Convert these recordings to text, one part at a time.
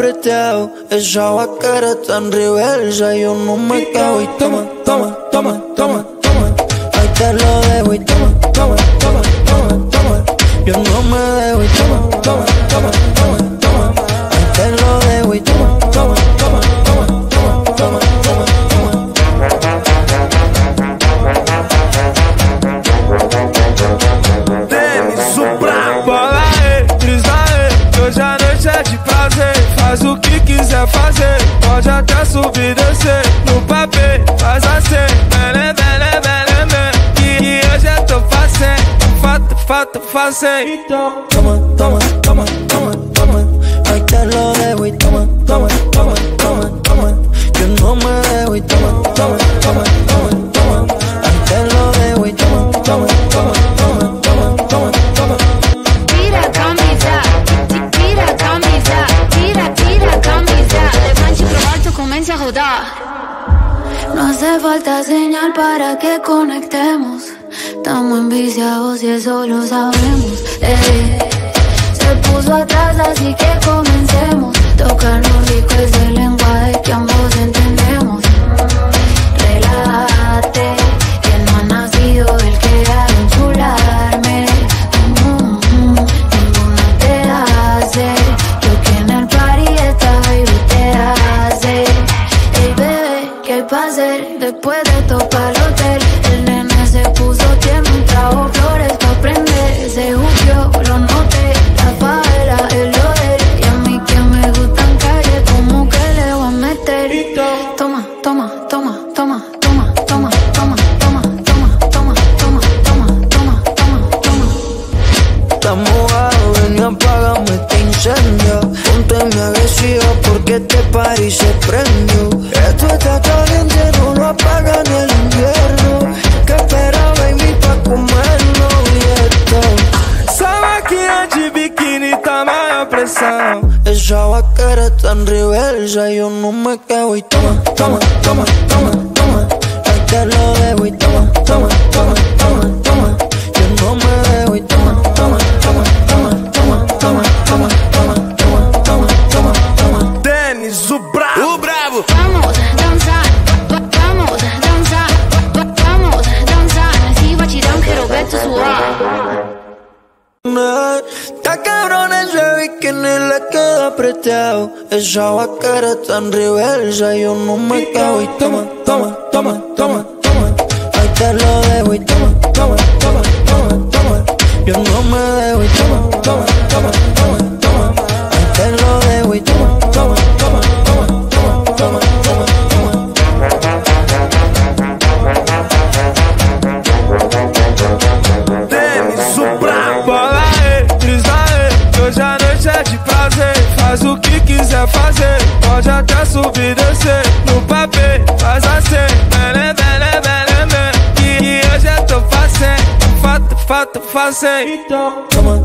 apretado. Esa vaquera tan reversa. Yo no me cago y toma, toma, toma, toma, toma. Ahí te lo debo y toma, toma, toma, toma, toma. Yo no me say Come on. pensaba que eres tan reversa. Yo no me cago y toma. dancing. Come on.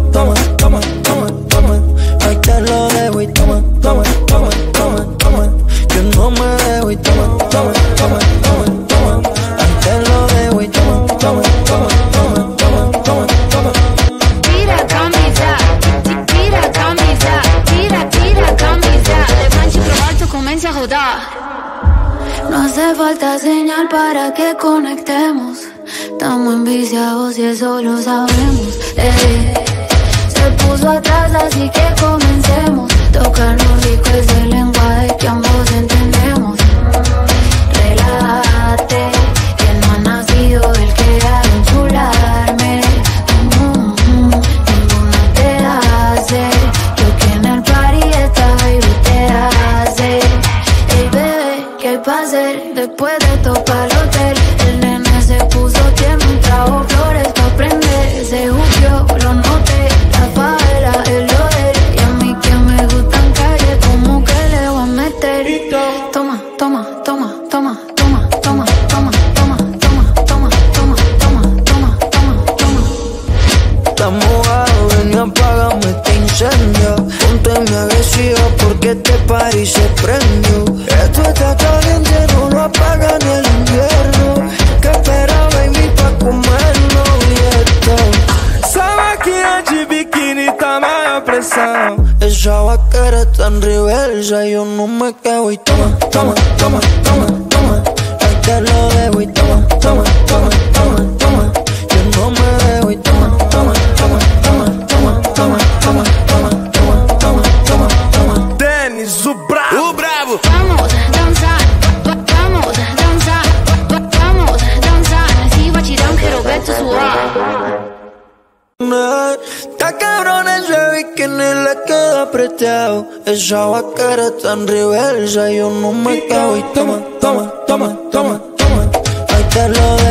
volteo. Esa vaquera está en reversa. Yo no me cago y toma, toma, toma, toma, toma. Ahí te lo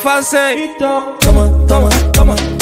facilito. Toma, toma, toma.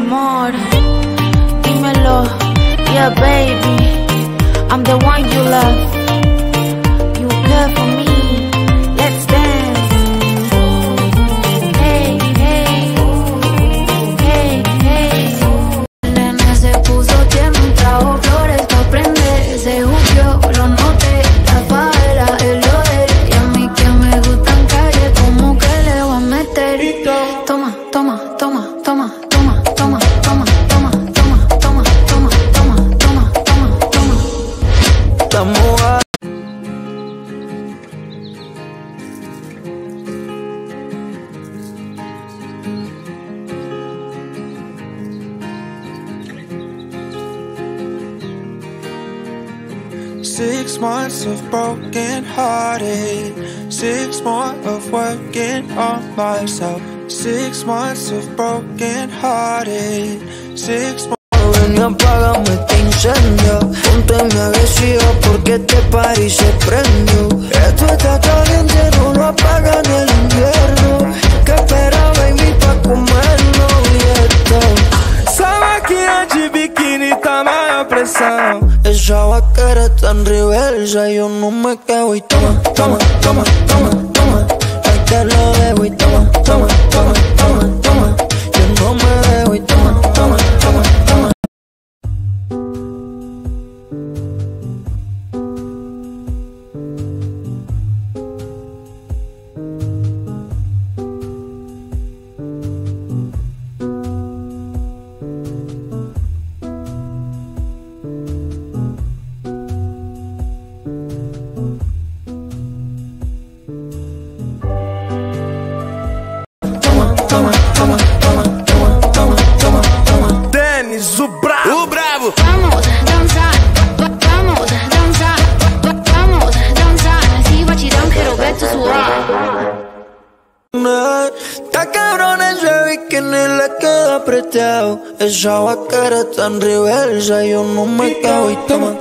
amor. Dímelo, yeah, baby. I'm the one you love. myself. Six months of broken hearted. Six pensaba que eres tan reversa. Yo no me cago y toma.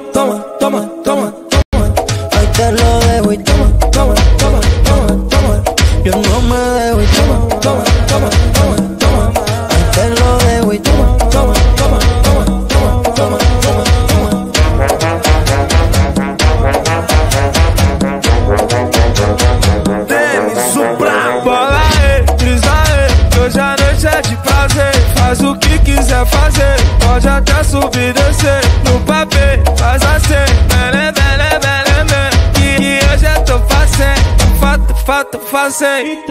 say.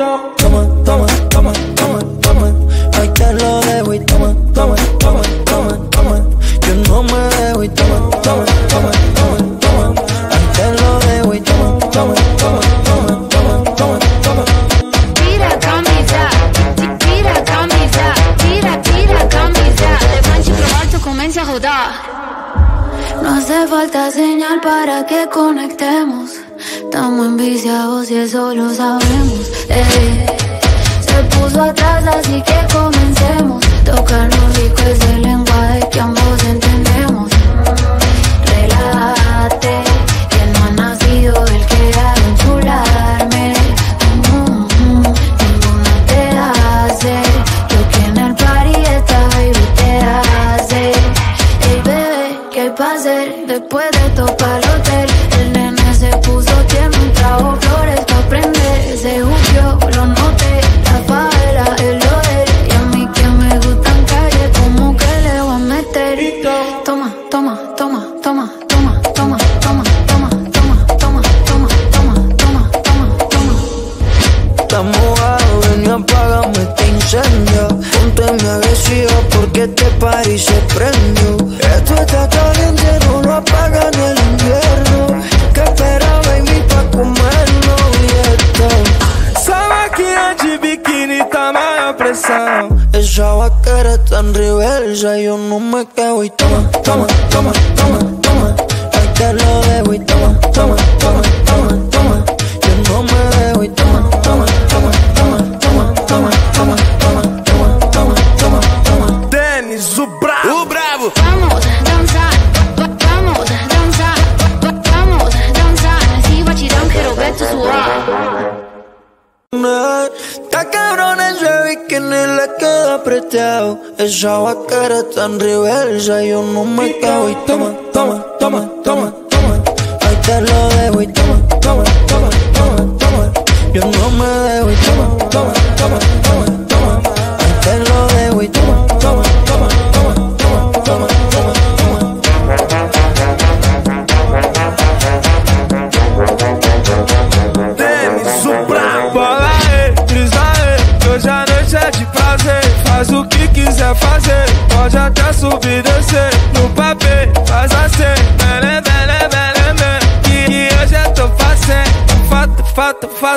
que comencemos. Tocarnos rico es el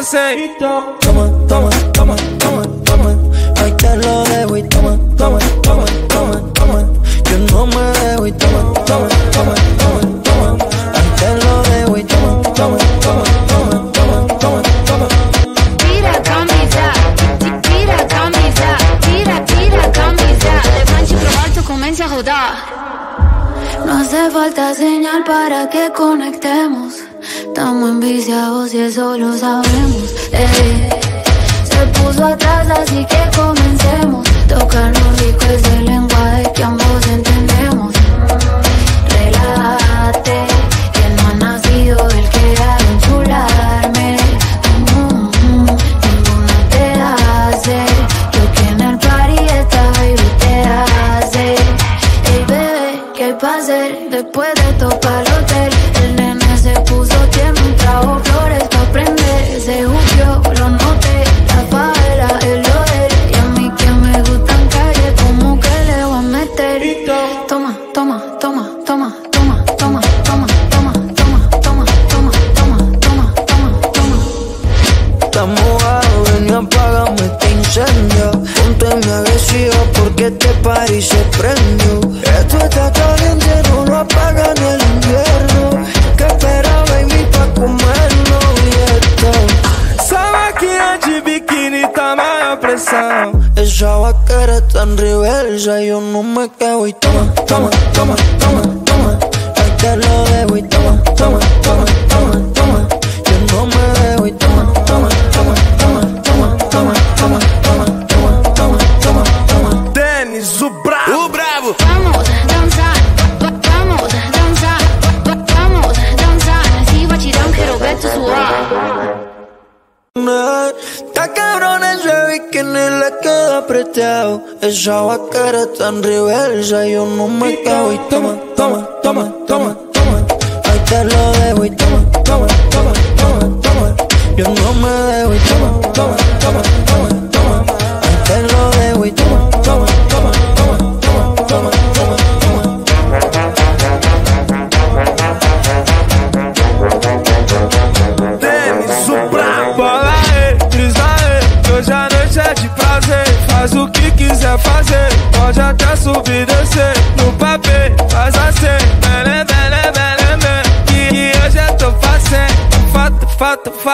Beyonce. Esa vaquera está en reversa, yo no me quedo y toma, toma, toma, toma, toma. Ahí te lo debo y volteo. Esa vaquera está en reversa Yo no me cago y toma, toma, toma, toma, toma. Ahí te lo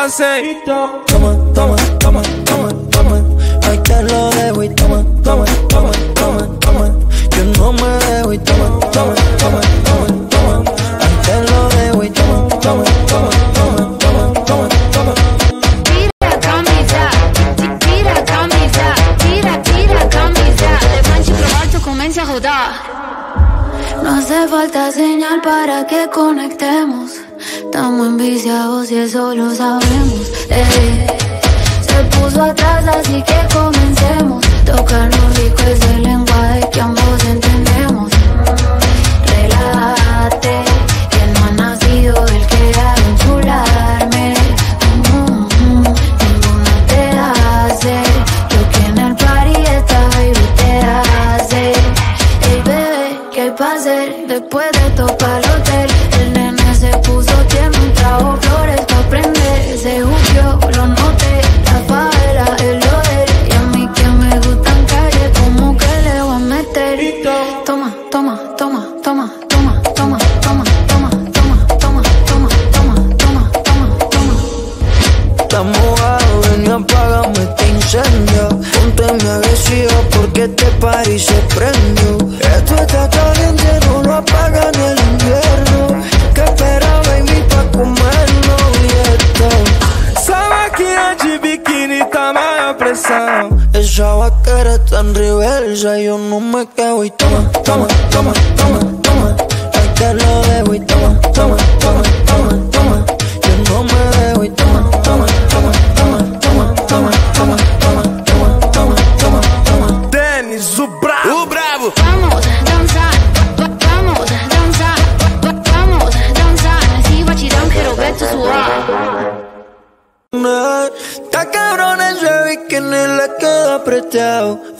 dancing. Come on. Estamos enviciados y eso lo sabemos. Eh. Se puso atrás, así que comencemos. Tocarnos rico es el lenguaje.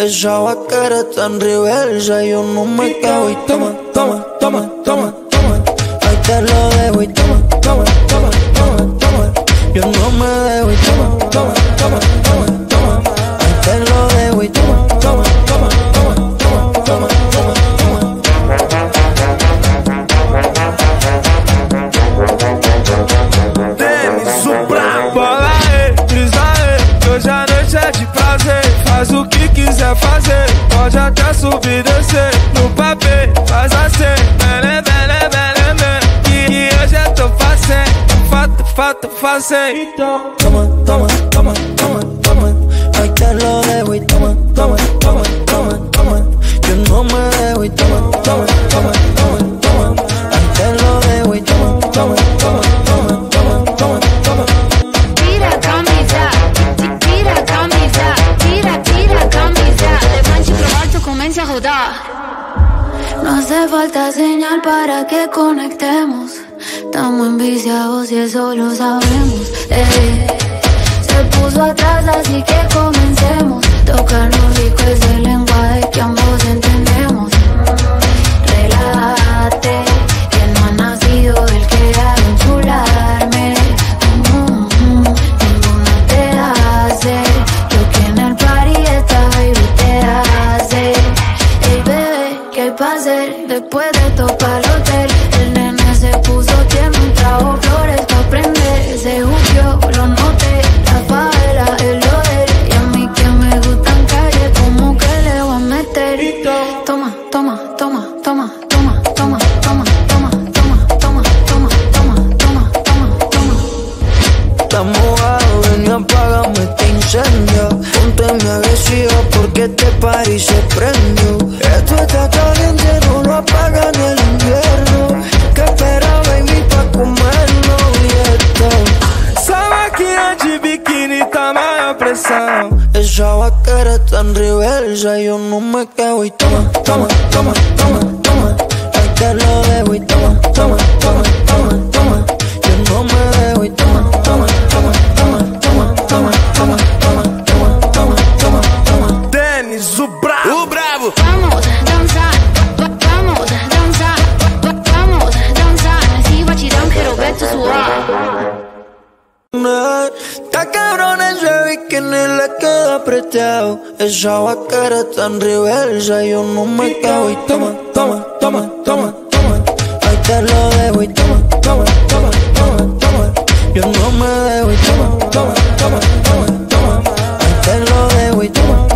pensaba que eres tan reversa. Yo no me cago y toma, toma, toma, toma, toma. Ahí te lo dejo y toma, toma, toma, toma, toma. Yo no me dejo y toma, toma, toma, toma, toma. Ahí te lo dejo y toma, toma, toma. Faz o que quiser fazer, pode até subir e descer. No papel, faz assim, belé, belé, belé, bele. E hoje eu tô fazendo, fato, fato, fazendo. Então, toma, toma, toma, toma, toma. vai ter lo dejo y toma, toma, toma, toma, toma. Que no me dejo y toma, toma, toma, toma. hace falta señal para que conectemos. Estamos enviciados y eso lo sabemos. Se puso atrás, así que comencemos. Tocarnos rico es el lenguaje que ambos entendemos. tú me agresiva porque este país se prendió. Esto está caliente, no lo apaga ni el invierno. Que esperaba en mí pa' comerlo y esto. Sabe que allí bikini está más apresado. Esa vaquera está en reversa, yo no me quedo y toma, toma, toma, toma, toma. Ahí te lo debo y toma, toma, toma, toma. pensaba que eres tan reversa. Yo no me cago y toma, toma, toma, toma, toma. Ahí te lo dejo y toma, toma, toma, toma, toma. Yo no me dejo y toma, toma, toma, toma, toma. Ahí te lo dejo y toma.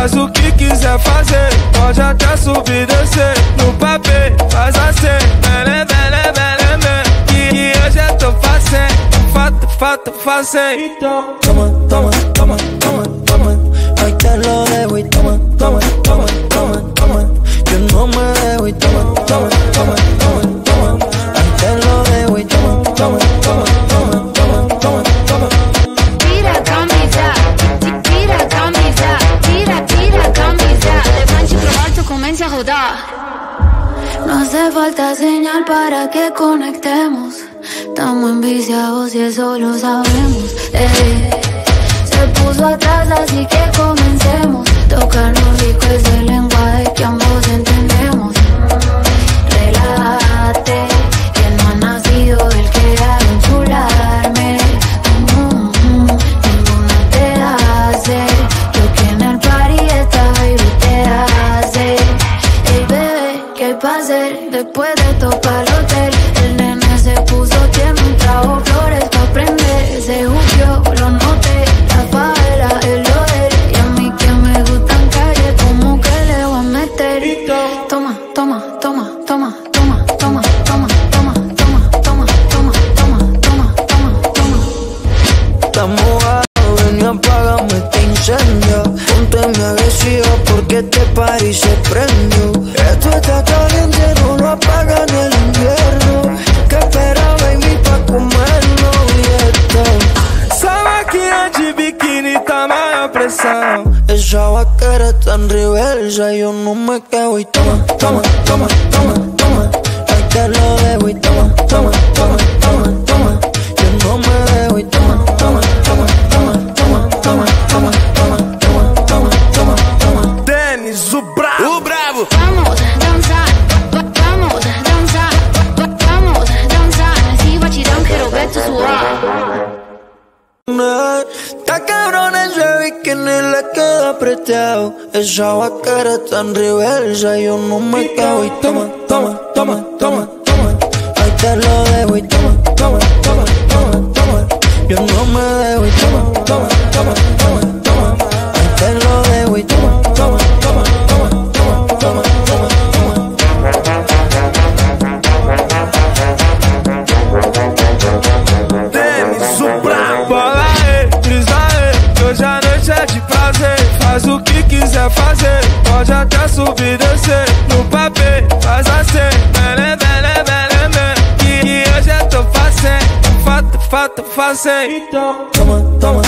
Faz o que quiser fazer, pode até subir e descer. No papel, faz assim, belé, belé, belé, bele. E hoje eu tô fazendo, fato, fato, fazendo. Então, toma, toma, toma, toma, toma. vai ter tá lo dejo y é, toma, toma, toma, toma, toma. Que não me dejo é, y toma, toma, toma. No hace falta señal para que conectemos. Estamos enviciados y eso lo sabemos. Se puso atrás, así que comencemos. Tocarnos rico ese lenguaje que ambos entendemos. pensaba que eres tan reversa. Yo no me cago y toma, toma, toma, toma, toma. Ahí te lo dejo y avance. Toma, toma,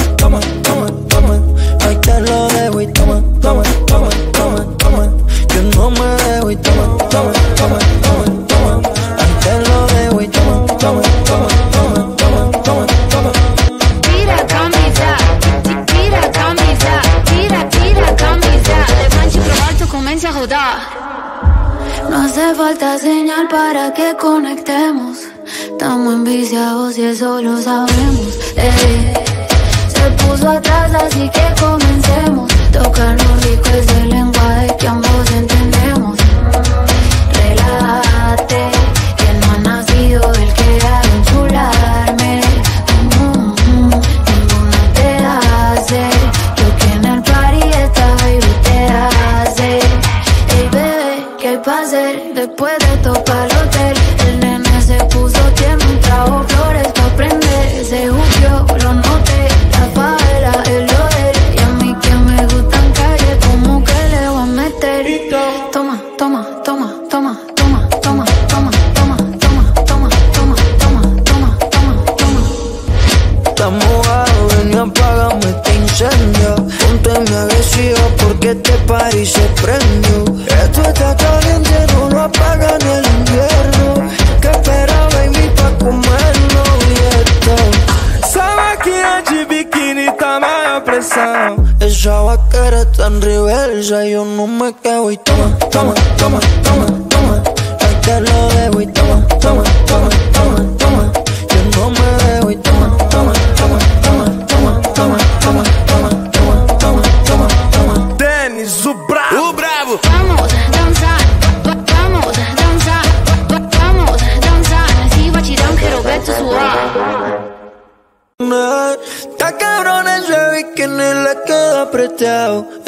estamos mojados, ven y apagame este incendio. Ponte mi agresiva porque este party se prendió. Esto está caliente, no lo apagan el invierno. Que espera, baby, pa' comerlo y esto. Sabe que el bikini está más apresado. Esa vaquera está en reversa, yo no me quedo y toma, toma, toma, toma, toma. Ahí te lo debo y toma.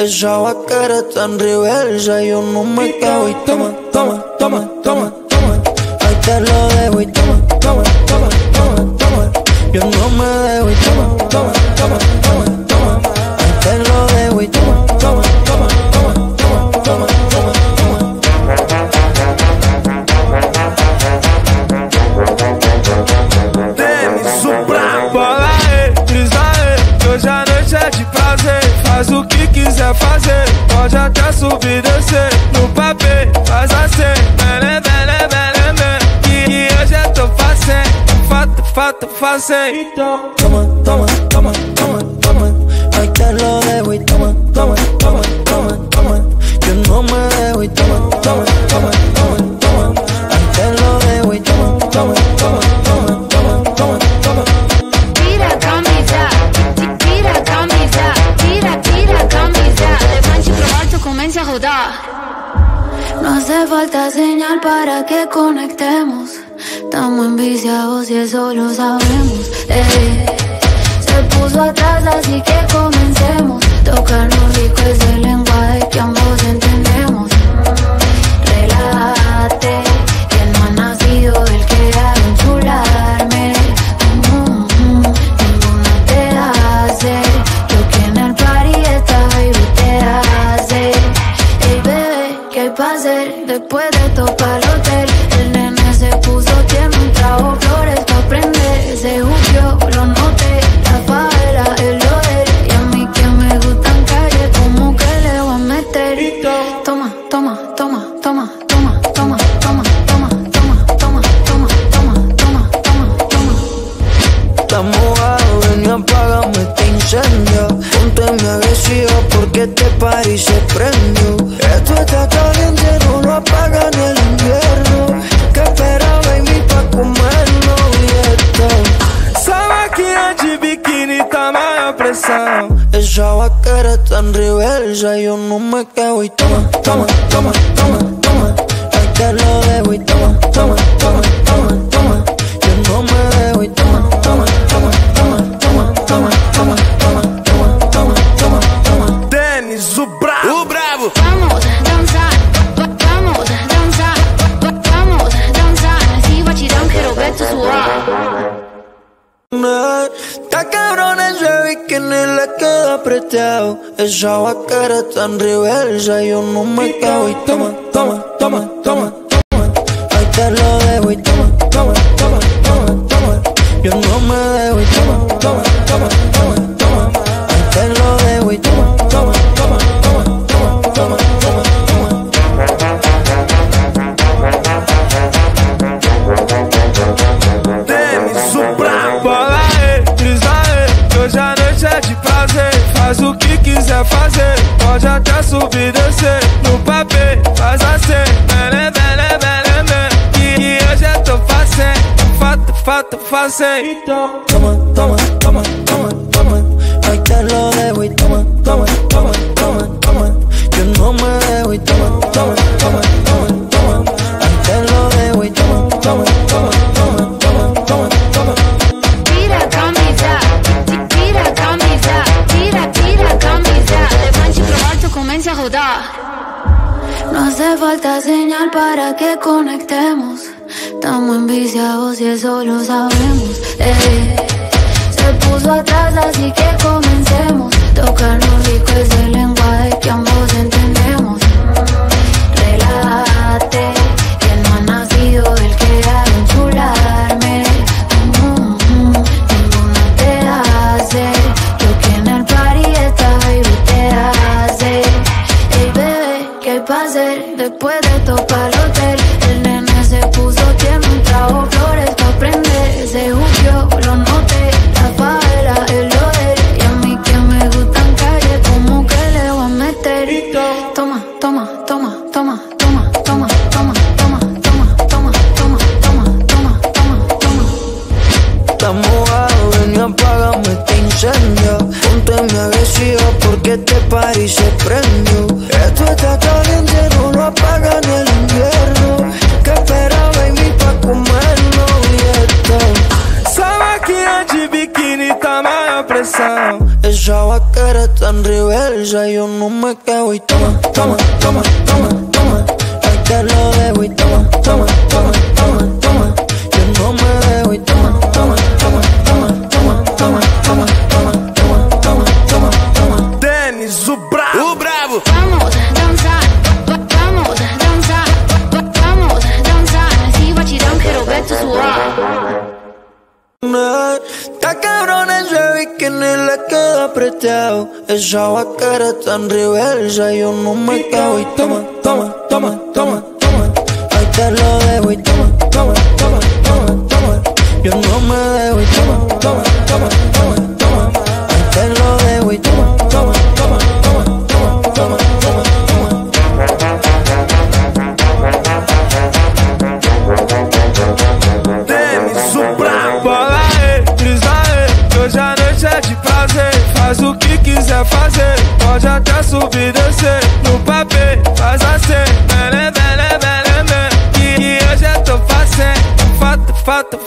Esa vaquera tan reversa, yo no me cago y toma, toma, toma. Toma, toma, toma, toma, toma. Ahí te lo debo y toma, toma, toma, toma, toma. Yo no me debo y toma, toma, toma, toma, toma. Ahí te lo debo y toma, toma, toma, toma, toma, toma. Tira camisa, tira camisa, tira, tira camisa. Levante pro alto, comienza a rodar. No hace falta señal para que conectemos como enviciados y eso lo sabemos. Se puso atrás así que comencemos. Tocarnos rico es el lenguaje que ambos entendemos. Relájate. me quedo y toma, toma, toma, toma. apreteu Eu já o cara tá no rio, ele já eu não me E toma, toma, toma, toma. say, come on. então. Toma, toma, toma, toma, toma, toma, toma, toma, toma, toma, toma, toma, toma, toma, toma. Estamos mojados, ven y apágame este incendio. Ponte minha agresiva porque este país se prendió. Esto está caliente, no lo apagan el invierno. Que espera, baby, pa' comerlo y esto. Sabaquinha de biquíni tá maior pressão. Esa vaquera tá en reversa, eu não me quedo. Esa vaquera tan reversa, yo no me cago y toma, toma, toma.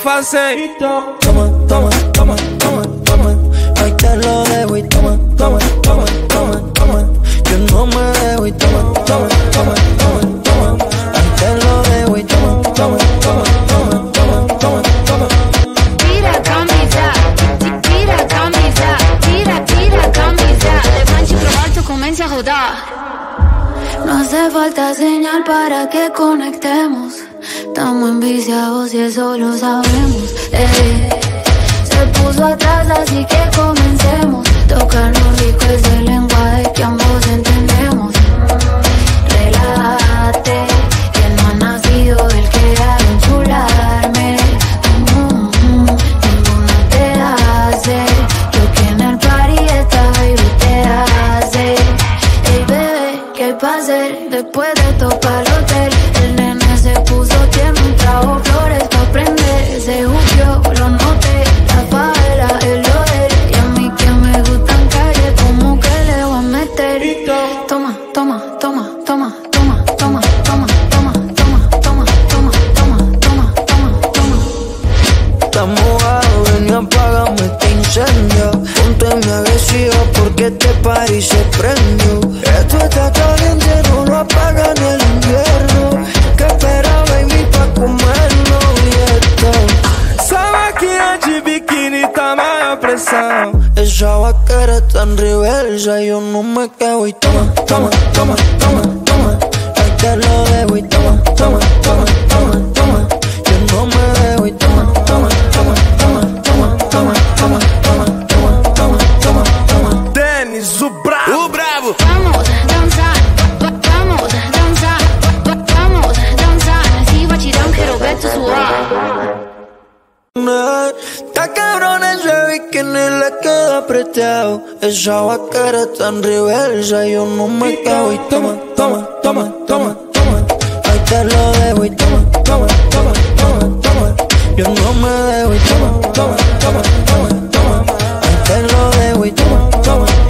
fase. Toma, toma, toma, toma, toma. Ahí te lo debo y toma, toma, toma, toma, toma. Yo no me debo y toma, toma, toma, toma, toma. Ahí te lo debo y toma, toma, toma, toma, toma, toma, toma. Tira tira tira, tira a rodar. No hace falta señal para que conecte bikini le queda apretado. Esa vaquera tan reversa, yo no me cago. Y toma, toma, toma, toma, toma. Ahí te lo dejo y toma, toma, toma, toma, toma. Yo no me dejo y toma, toma, toma, toma, toma. Ahí te lo dejo y toma, toma.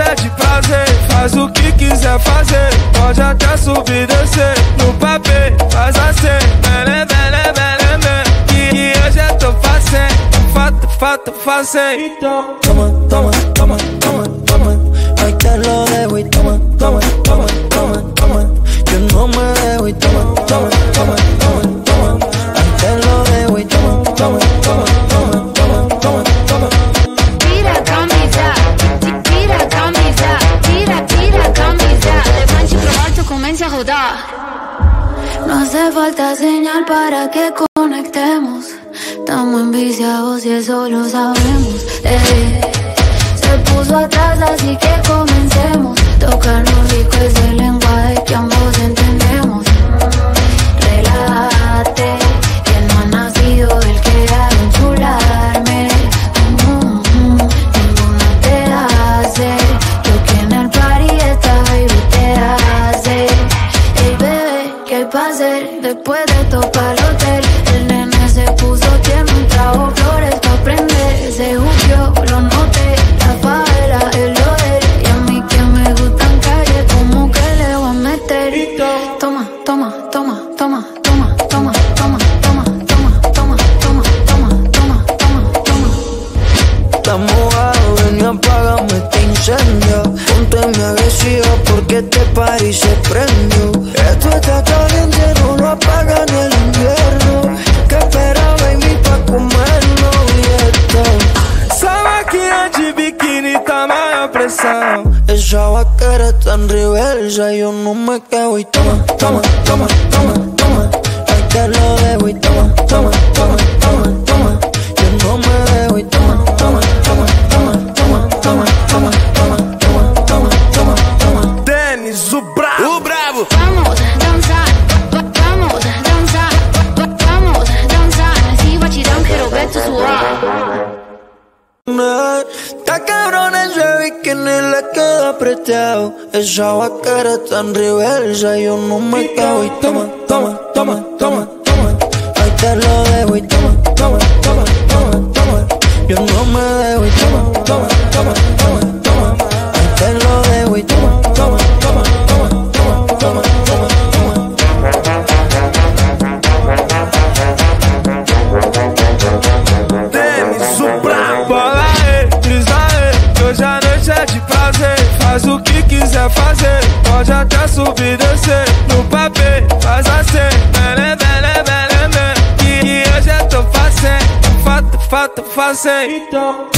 é de prazer, faz o que quiser fazer. Pode até subir descer no papel, faz assim. Bele, bele, bele, bele, que hoje eu tô fazendo, fato, fato, fazendo. Então, toma, toma, toma, toma, toma. vai ter love that we toma, toma, toma, toma, toma. Que know my that toma, toma, toma, toma. No hace falta señal para que conectemos. Estamos enviciados y eso lo sabemos. Se puso atrás, así que comencemos. Tocarnos rico es el lenguaje que ambos entendemos. Relájate. say. Então.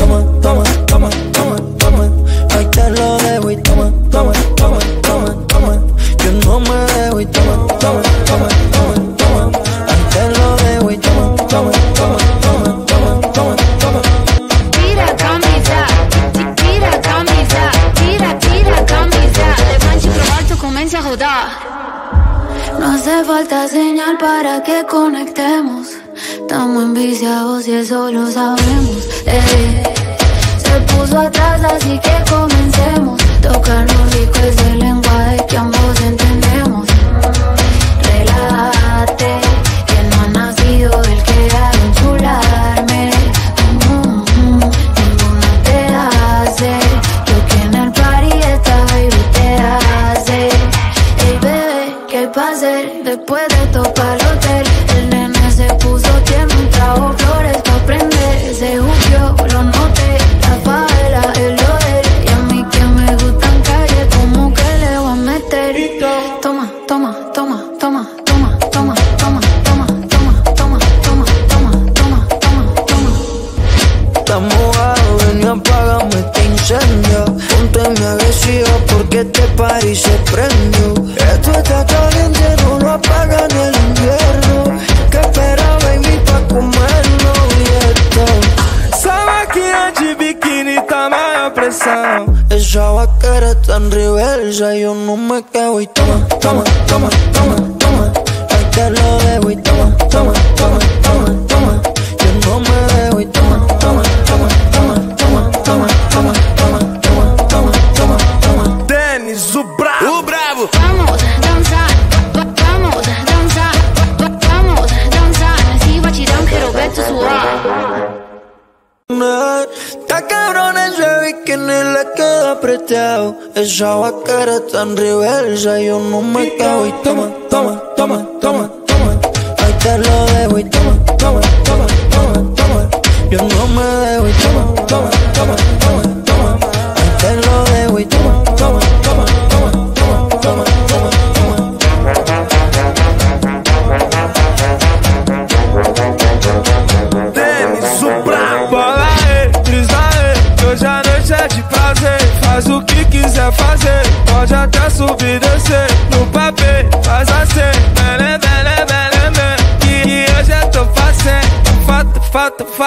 Está cabrón ese bikini le queda apretado. Esa vaquera tan reversa, yo no me cago. Y toma, toma, toma, toma, toma. Ahí te lo dejo y toma, toma, toma, toma, toma. Yo no me dejo y toma.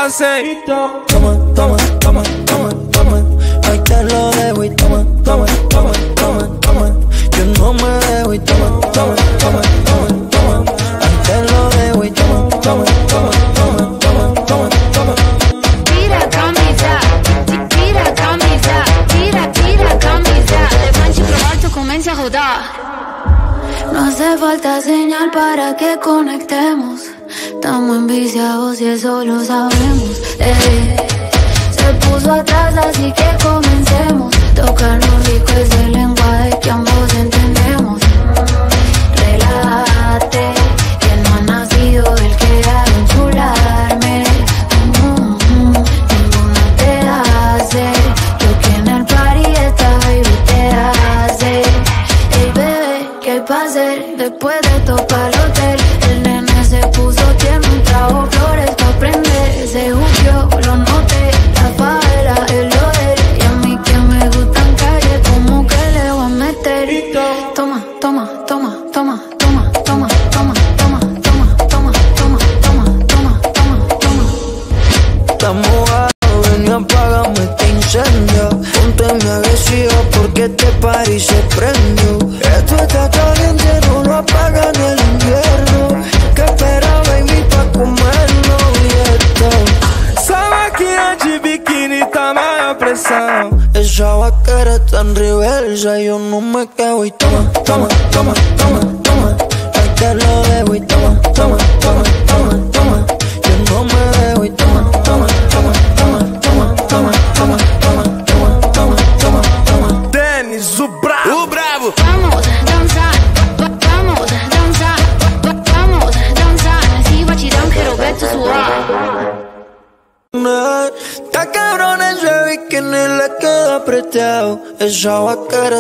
pase. Toma, toma,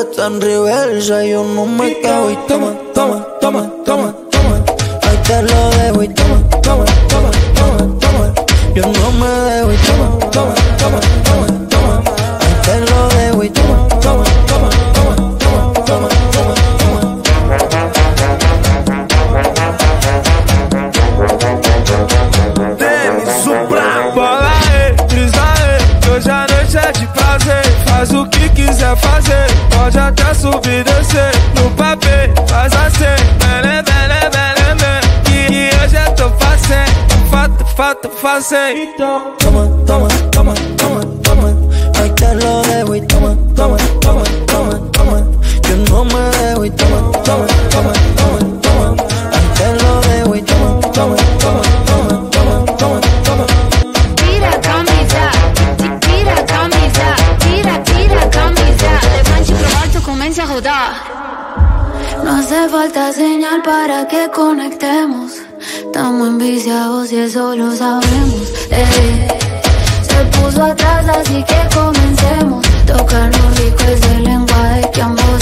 tan reversa, yo no me cago y tomo Fato, facito. Toma, toma, toma, toma, toma. Ahí te lo debo y toma, toma, toma, toma, toma. Yo no me debo y toma, toma, toma, toma, toma. Ahí te lo debo y toma, toma, toma, toma, toma, toma, toma. Tira camisa, tira camisa, tira, tira camisa. Levante pro alto, comienza a rodar. No hace falta señal para que conectemos estamos enviciados y eso lo sabemos. Eh, se puso atrás, así que comencemos. Tocarnos rico es el lenguaje que ambos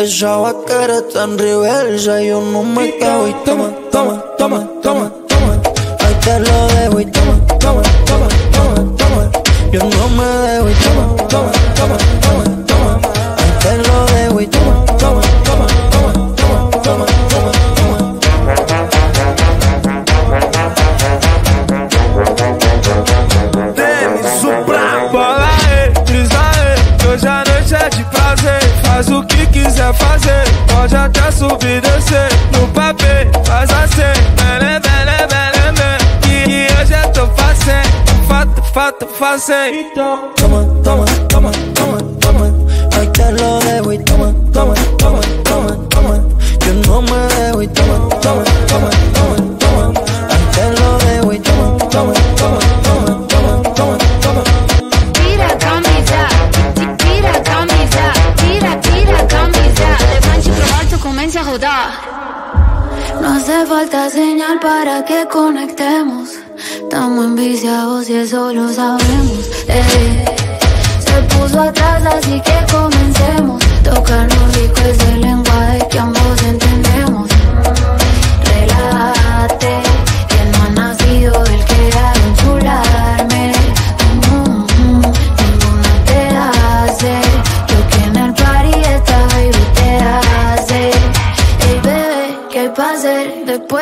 Esa vaquera está en reversa Yo no me cago y toma, toma, toma, toma, toma Ahí te lo dejo y toma, toma, toma, toma, toma Yo no me dejo y toma, toma, toma, toma, toma Ahí te lo dejo y toma Faz o que quiser fazer, pode até subir e descer. No papel, faz assim. Bele, bele, bele, bele. E hoje eu tô fazendo, fato, fato, fazendo. Então, toma, toma, toma, toma, toma. Hoy te lo debo y toma, toma, toma, toma, toma. Que no me debo y toma, toma, toma, toma. hace falta señal para que conectemos. Estamos enviciados y eso lo sabemos. Se puso atrás, así que comencemos. Tocarnos rico es el lenguaje que ambos entendemos. de.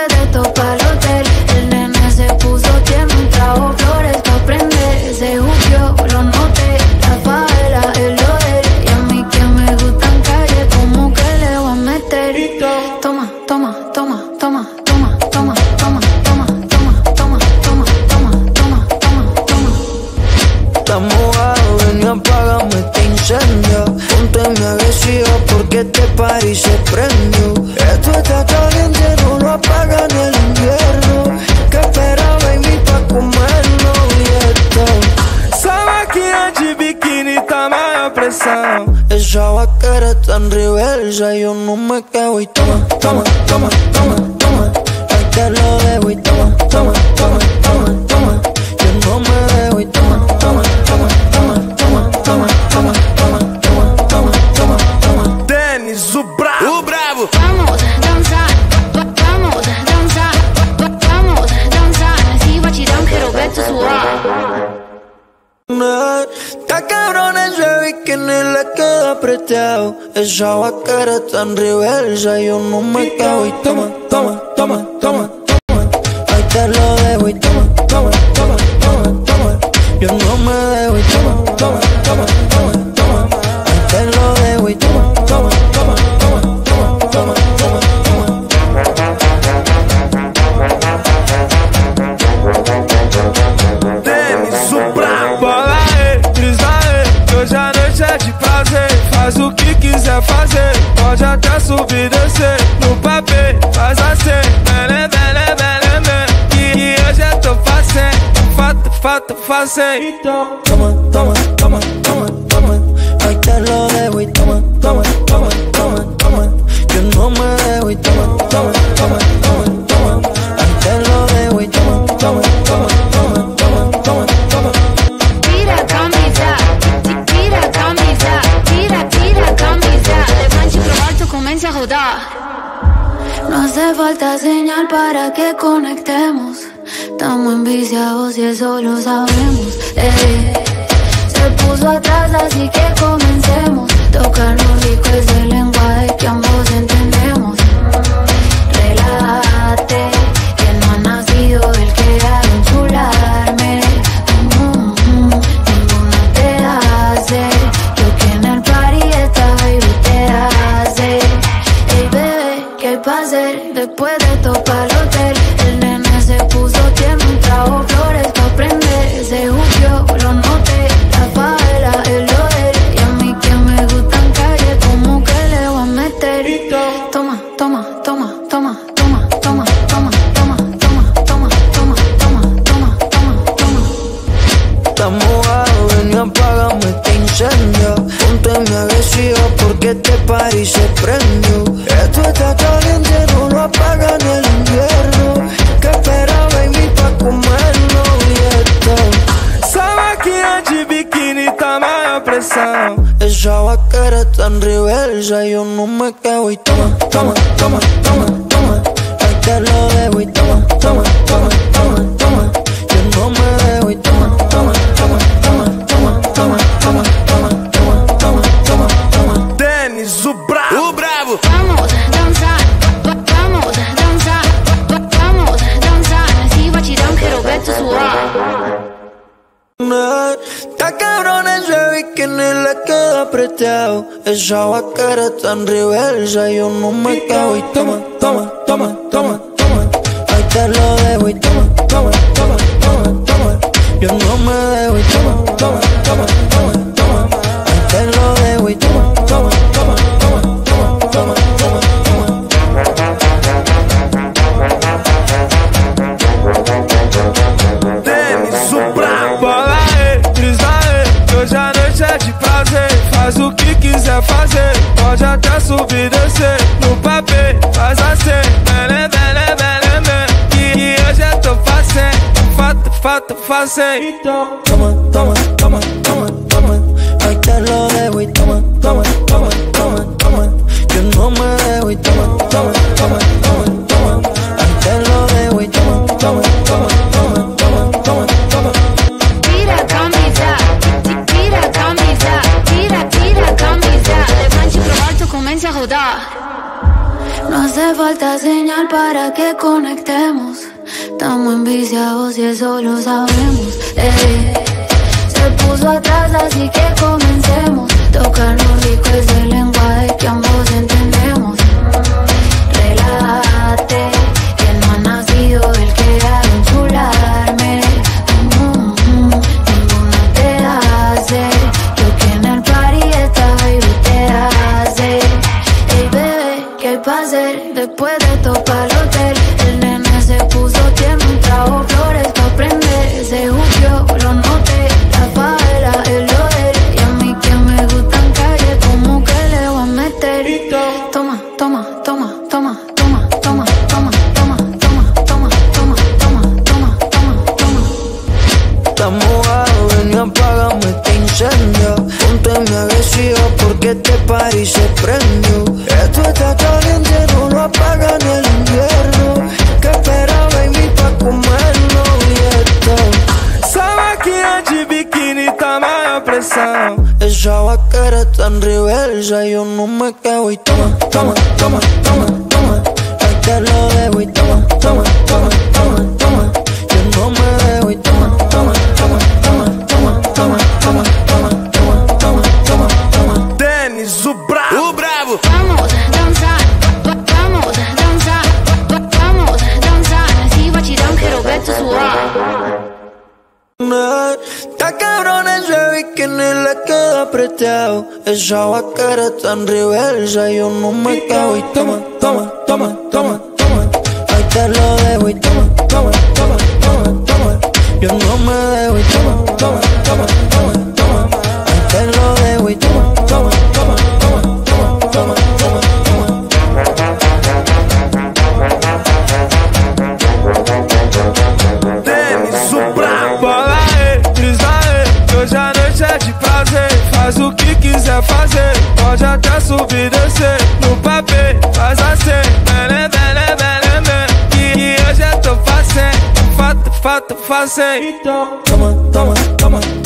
pa' tu. Toma, toma, toma, toma, toma. Hoy te lo debo y toma, toma, toma, toma, toma. Yo no me debo y toma, toma, toma, toma, toma. Lo toma, toma, toma, toma, toma. Tira tira tira, tira comienza. No hace falta señal para que conectemos estamos enviciados y eso lo sabemos. Eh. Se puso atrás, así que comencemos. Tocarnos rico es el lenguaje que ambos entendemos. Relájate. toma, tá oi, toma. say. It don't Faz o que quiser fazer, pode até subir e descer. No papel, faz assim. Bele, bele, bele, bele. Que hoje eu tô fazendo. Fato, fato, fazendo. Então, toma, toma, toma.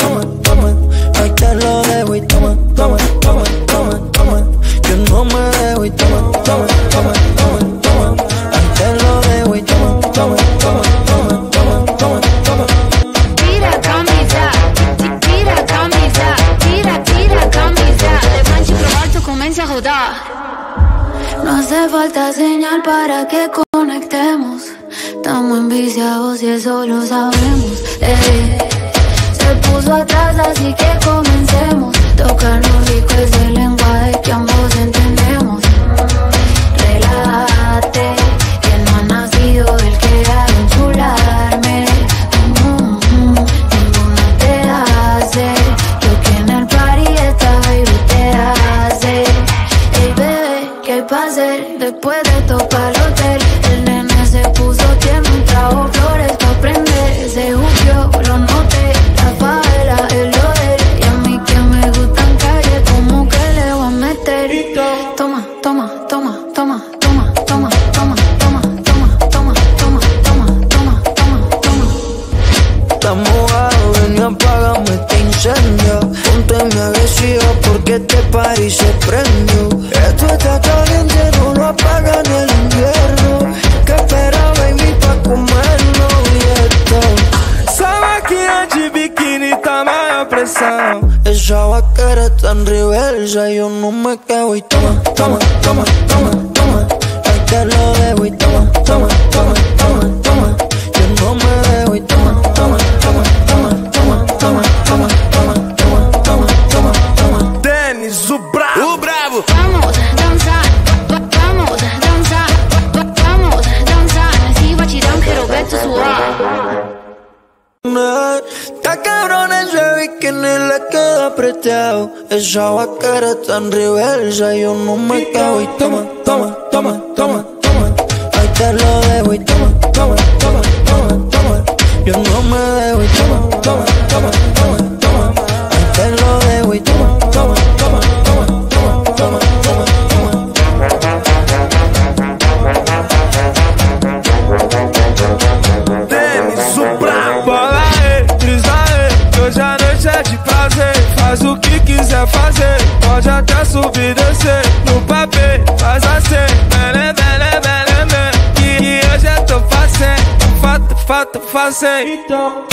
fuerza yo no me quedo y toma, toma, toma, toma, toma. Ahí te lo debo y toma, toma. volteo. Esa vaquera está en reversa. Yo no me cago y toma. say.